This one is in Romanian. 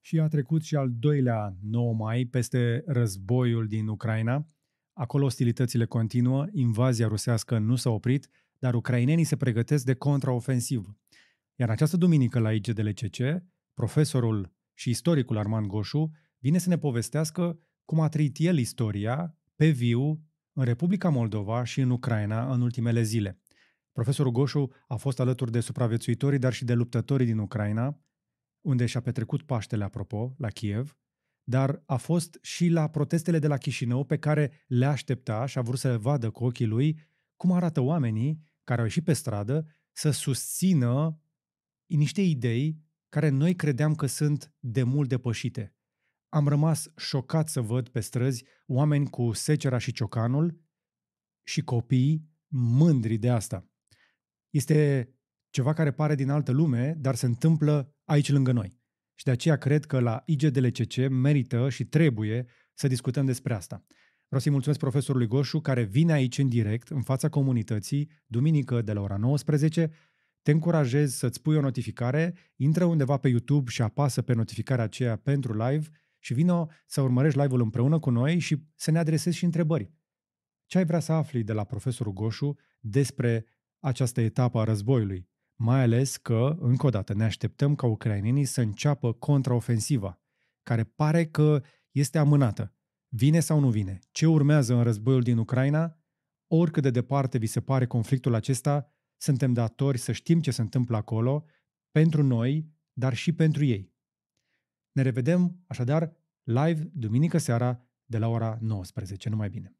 Și a trecut și al doilea 9 mai peste războiul din Ucraina. Acolo ostilitățile continuă, invazia rusească nu s-a oprit, dar ucrainenii se pregătesc de contraofensiv. Iar în această duminică la IGDLCC, profesorul și istoricul Arman Goșu vine să ne povestească cum a trăit el istoria pe viu în Republica Moldova și în Ucraina în ultimele zile. Profesorul Goșu a fost alături de supraviețuitorii, dar și de luptătorii din Ucraina, unde și-a petrecut Paștele, apropo, la Kiev, dar a fost și la protestele de la Chișinău pe care le aștepta și a vrut să vadă cu ochii lui cum arată oamenii care au ieșit pe stradă să susțină niște idei care noi credeam că sunt de mult depășite. Am rămas șocat să văd pe străzi oameni cu secera și ciocanul și copii mândri de asta. Este ceva care pare din altă lume, dar se întâmplă aici lângă noi. Și de aceea cred că la IGDLCC merită și trebuie să discutăm despre asta. Vreau să-i mulțumesc profesorului Goșu care vine aici în direct, în fața comunității, duminică de la ora 19. Te încurajez să-ți pui o notificare, intră undeva pe YouTube și apasă pe notificarea aceea pentru live și vină să urmărești live-ul împreună cu noi și să ne adresezi și întrebări. Ce ai vrea să afli de la profesorul Goșu despre această etapă a războiului? Mai ales că, încă o dată, ne așteptăm ca ucrainenii să înceapă contraofensiva, care pare că este amânată. Vine sau nu vine? Ce urmează în războiul din Ucraina? Oricât de departe vi se pare conflictul acesta, suntem datori să știm ce se întâmplă acolo, pentru noi, dar și pentru ei. Ne revedem, așadar, live duminică seara de la ora 19. Numai bine!